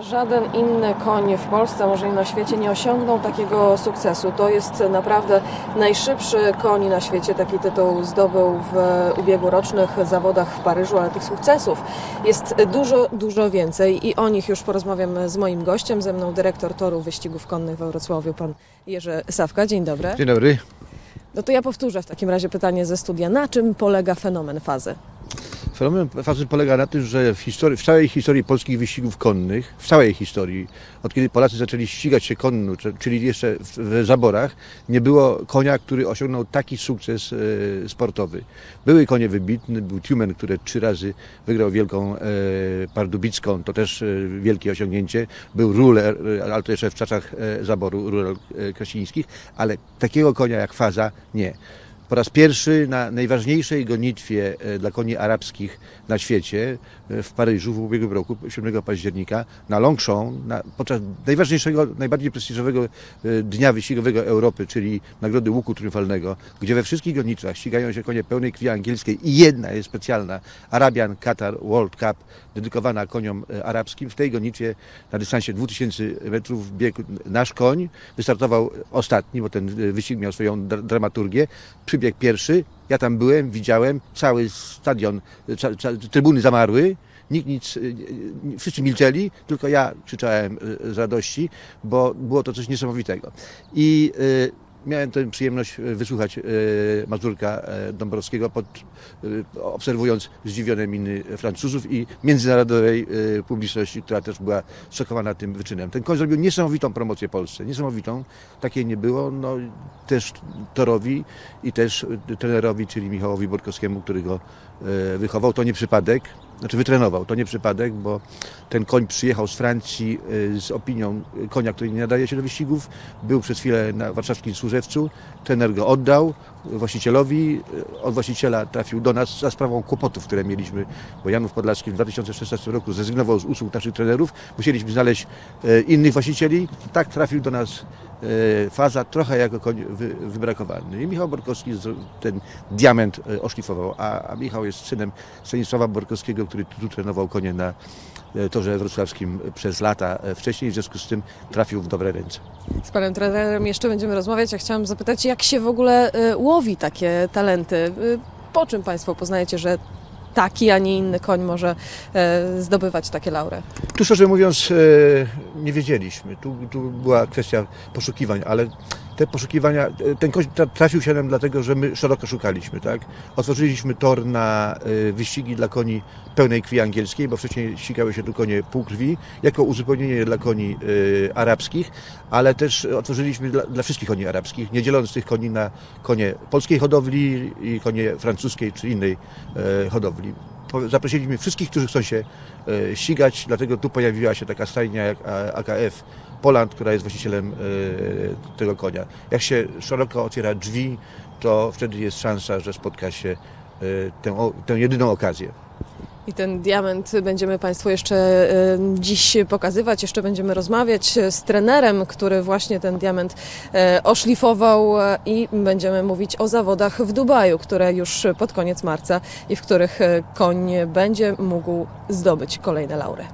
Żaden inny koń w Polsce, może i na świecie, nie osiągnął takiego sukcesu. To jest naprawdę najszybszy koń na świecie. Taki tytuł zdobył w ubiegłorocznych zawodach w Paryżu, ale tych sukcesów jest dużo, dużo więcej i o nich już porozmawiam z moim gościem. Ze mną dyrektor toru wyścigów konnych we Wrocławiu, pan Jerzy Sawka. Dzień dobry. Dzień dobry. No to ja powtórzę w takim razie pytanie ze studia. Na czym polega fenomen fazy? Fenomen fazy polega na tym, że w, historii, w całej historii polskich wyścigów konnych, w całej historii, od kiedy Polacy zaczęli ścigać się konno, czyli jeszcze w, zaborach, nie było konia, który osiągnął taki sukces e, sportowy. Były konie wybitne, był Tumen, który trzy razy wygrał Wielką e, Pardubicką, to też e, wielkie osiągnięcie. Był Ruler, ale to jeszcze w czasach zaboru Ruler Krasińskich, ale takiego konia jak Faza nie. Po raz pierwszy na najważniejszej gonitwie e, dla koni arabskich na świecie e, w Paryżu w ubiegłym roku, 7 października, na Longchamp, na, podczas najważniejszego, najbardziej prestiżowego e, dnia wyścigowego Europy, czyli Nagrody Łuku Triumfalnego, gdzie we wszystkich gonitwach ścigają się konie pełnej krwi angielskiej i jedna jest specjalna, Arabian Qatar World Cup, dedykowana koniom arabskim. W tej gonitwie na dystansie 2000 metrów biegł nasz koń, wystartował ostatni, bo ten wyścig miał swoją dramaturgię, przybiegł pierwszy, ja tam byłem, widziałem, cały stadion, trybuny zamarły, nikt nic, wszyscy milczeli, tylko ja krzyczałem z radości, bo było to coś niesamowitego. I miałem tę przyjemność wysłuchać Mazurka Dąbrowskiego, pod, obserwując zdziwione miny Francuzów i międzynarodowej publiczności, która też była szokowana tym wyczynem. Ten koń zrobił niesamowitą promocję Polsce, niesamowitą, takiej nie było, no też torowi i też trenerowi, czyli Michałowi Borkowskiemu, który go wychował, to nie przypadek, znaczy wytrenował, to nie przypadek, bo ten koń przyjechał z Francji z opinią konia, który nie nadaje się do wyścigów, był przez chwilę na warszawskim Służewcu, trener go oddał właścicielowi, od właściciela trafił do nas za sprawą kłopotów, które mieliśmy, bo Janów Podlaski w 2016 roku zrezygnował z usług naszych trenerów, musieliśmy znaleźć innych właścicieli, tak trafił do nas faza trochę jako koń wy, wybrakowany. I Michał Borkowski ten diament oszlifował, a, a Michał jest synem Stanisława Borkowskiego, który tu trenował konie na torze wrocławskim przez lata wcześniej, w związku z tym trafił w dobre ręce. Z panem trenerem jeszcze będziemy rozmawiać. Ja chciałam zapytać, jak się w ogóle łowi takie talenty? Po czym państwo poznajecie, że taki, a nie inny koń może zdobywać takie laury? Tu szczerze mówiąc nie wiedzieliśmy. Tu, tu była kwestia poszukiwań, ale te poszukiwania, ten koń trafił się nam dlatego, że my szeroko szukaliśmy, tak? Otworzyliśmy tor na wyścigi dla koni pełnej krwi angielskiej, bo wcześniej ścigały się tu konie półkrwi, jako uzupełnienie dla koni arabskich, ale też otworzyliśmy dla, dla wszystkich koni arabskich, nie dzieląc tych koni na konie polskiej hodowli i konie francuskiej czy innej hodowli zaprosiliśmy wszystkich, którzy chcą się ścigać, dlatego tu pojawiła się taka stajnia jak AKF Poland, która jest właścicielem tego konia. Jak się szeroko otwiera drzwi, to wtedy jest szansa, że spotka się tę, tę jedyną okazję. I ten diament będziemy Państwu jeszcze dziś pokazywać, jeszcze będziemy rozmawiać z trenerem, który właśnie ten diament oszlifował i będziemy mówić o zawodach w Dubaju, które już pod koniec marca i w których koń będzie mógł zdobyć kolejne laury.